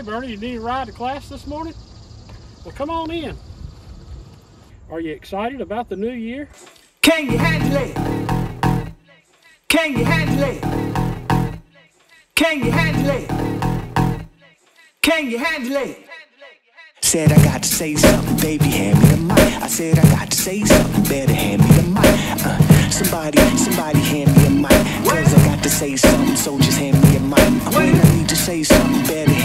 Hey, Bernie, you need a ride to class this morning? Well, come on in. Are you excited about the new year? Can you handle it? Can you handle it? Can you handle it? Can you handle it? Said I got to say something, baby, hand me the mic. I said I got to say something, better hand me the mic. Uh, somebody, somebody hand me a mic. Cause I got to say something, so just hand me a mic. When I need to say something, better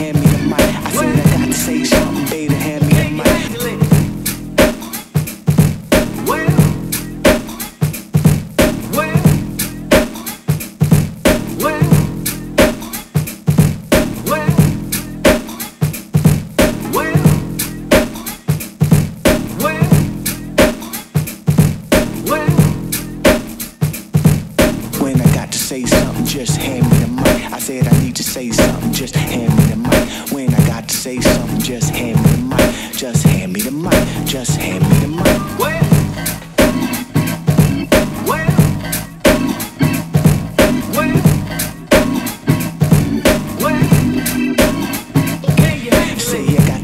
say something, just hand me the mic. I said I need to say something, just hand me the mic. When I got to say something, just hand me the mic. Just hand me the mic. Just hand me the mic.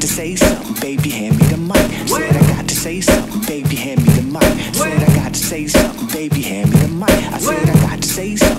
To say something, baby, hand me the mic. Said I got to say something, baby, hand me the mic. Said I got to say something, baby, hand me the mic. I said I got to say something,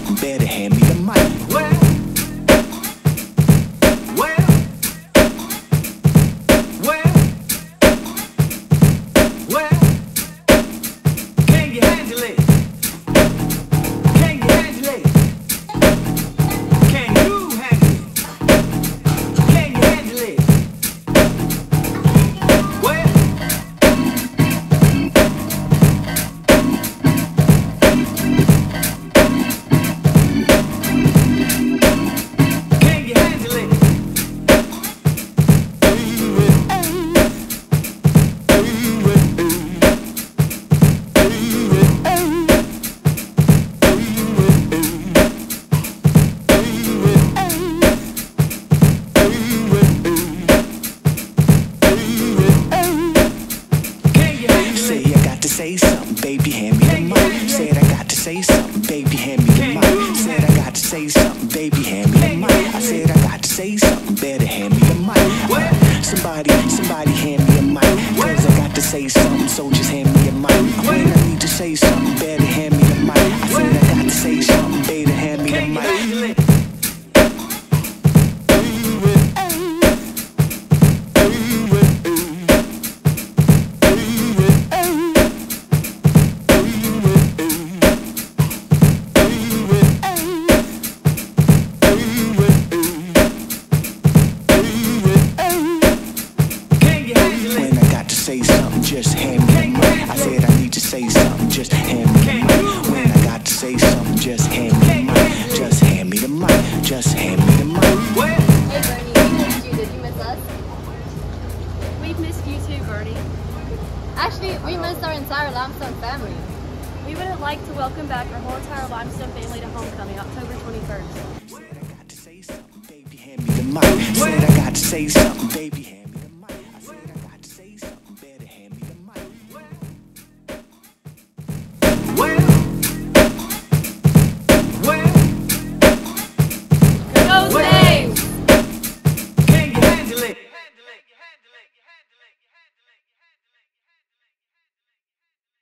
to say something, baby, hand me the mic. Said I got to say something, baby, hand me the mic. Said I got to say something, baby, hand me the mic. I said I got to say something, better hand me the mic. Somebody, somebody hand me a mic. Cause I got to say something, so just hand me a mic. When I need to say something, better hand me the mic. I said I got to say something, better hand me the mic. Entire Limestone family. We would like to welcome back our whole entire Limestone family to homecoming October 21st. Said I got to say something, baby, hand me the mic. Said I got to say something, baby, hand